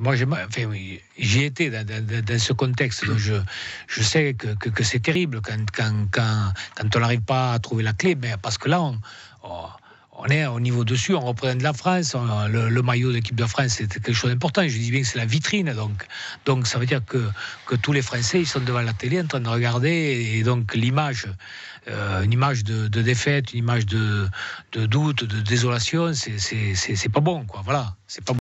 moi, enfin, j'y étais dans, dans, dans, ce contexte. Je, sais que, c'est terrible quand, quand, quand, quand on n'arrive pas à trouver la clé, mais parce que là, on, est au niveau dessus, on représente la France, le, maillot de l'équipe de France, c'est quelque chose d'important. Je dis bien que c'est la vitrine, donc, ça veut dire que, tous les Français, ils sont devant la télé en train de regarder, et donc l'image, euh, une image de, défaite, une image de, de doute, de désolation, c'est pas bon, quoi. Voilà, c'est pas bon.